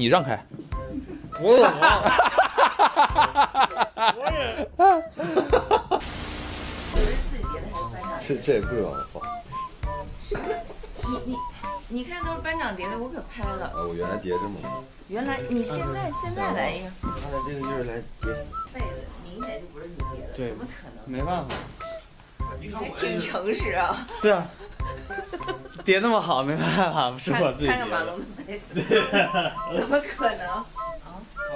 你让开。我怎么？我也。自己叠的还是班长？这这也不知道话。你你你看都是班长叠的，我可拍了。啊，我原来叠这么高。原来你现在现在来一个。他的这个就是来叠。被子明显就不是你叠的，对，怎么可能？没办法。你还挺诚实啊。是啊。叠那么好，没办法，不是我自己。看看马龙的被子。怎么可能？啊？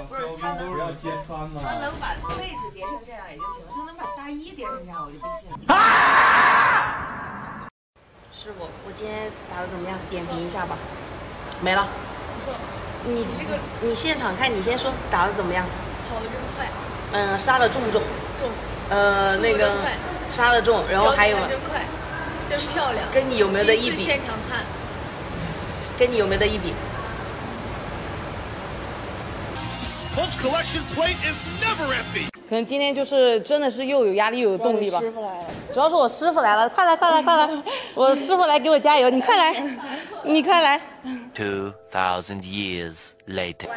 不是他能不要揭穿吗？他能把被子叠成这样也就行了，他能把大衣叠成这样，我就不信了。啊！师傅，我今天打的怎么样？点评一下吧。没了。不错。你这个，你现场看，你先说打的怎么样？跑的真快。嗯，杀的重不重？重。呃，那个杀的重，然后还有。真快，真漂亮。跟你有没有的一比？现场看。跟你有没有的一比？Colts collection plate is never empty. 可能今天就是真的是又有压力又有动力吧。师傅来了，主要是我师傅来了，快来快来快来！我师傅来给我加油，你快来，你快来。Two thousand years later.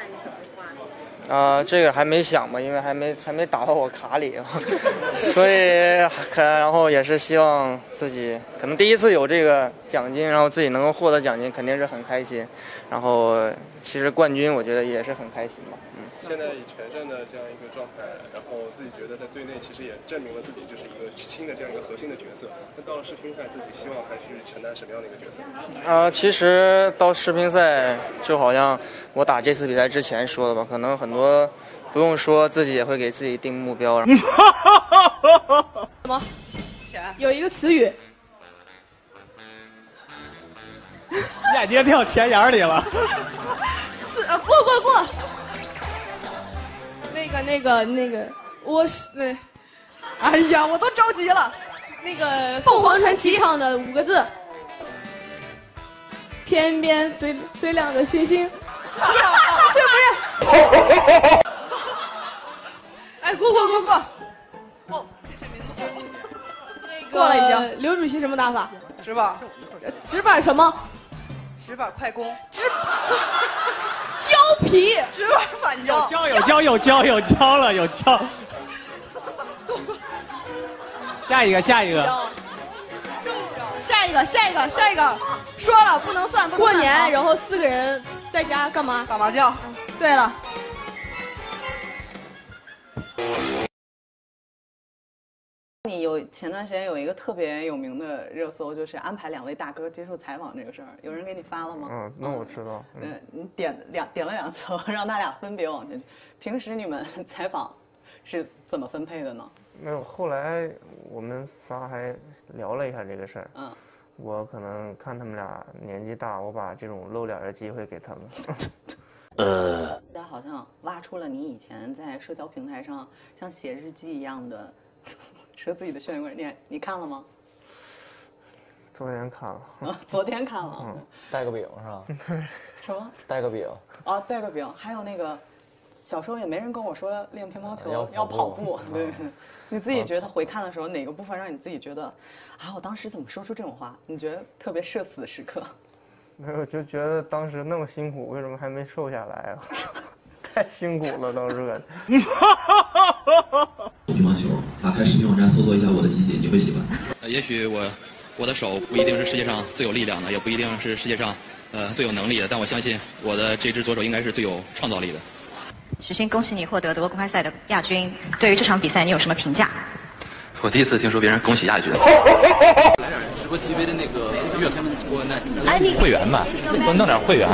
啊，这个还没想吧，因为还没还没打到我卡里，所以可然后也是希望自己可能第一次有这个奖金，然后自己能够获得奖金，肯定是很开心。然后其实冠军我觉得也是很开心吧，嗯。现在以全胜的这样一个状态，然后自己觉得在队内其实也证明了自己就是一个新的这样一个核心的角色。那到了世乒赛，自己希望还去承担什么样的一个角色？啊、呃，其实到世乒赛就好像我打这次比赛之前说的吧，可能很多不用说，自己也会给自己定目标。什么？钱有一个词语。眼睛掉钱眼里了。过过过。那个那个那个，我是那，哎呀，我都着急了。那个凤凰传奇唱的五个字：天边最最亮的星星。是不是？哎，过过过过。哦，这些名字过。那 个过了已经。刘主席什么打法？直板。直板什么？直板快攻。直。胶皮，直玩反胶，有胶有胶有胶有胶了有胶。下一个下一个，下一个下一个下一个，说了不能算，过年然后四个人在家干嘛？打麻将。对了。你有前段时间有一个特别有名的热搜，就是安排两位大哥接受采访这个事儿，有人给你发了吗？嗯，那我知道。嗯，你点两点了两次，让他俩分别往前去。平时你们采访是怎么分配的呢？没有，后来我们仨还聊了一下这个事儿。嗯，我可能看他们俩年纪大，我把这种露脸的机会给他们。呃，大家好像挖出了你以前在社交平台上像写日记一样的。说自己的训练观念，你看了吗？昨天看了。啊，昨天看了。嗯，带个饼是吧？对。什么？带个饼。啊，带个饼，还有那个，小时候也没人跟我说练乒乓球要跑步。对。你自己觉得回看的时候，哪个部分让你自己觉得，啊，我当时怎么说出这种话？你觉得特别社死时刻？没有，就觉得当时那么辛苦，为什么还没瘦下来啊？太辛苦了，当时感觉。乒乓球，打开视频网站搜索一下我的集锦，你会喜欢。呃，也许我我的手不一定是世界上最有力量的，也不一定是世界上呃最有能力的，但我相信我的这只左手应该是最有创造力的。许昕，恭喜你获得德国公开赛的亚军。对于这场比赛，你有什么评价？我第一次听说别人恭喜亚军。来点直播级别的那个乐，我那会员吧，弄点会员。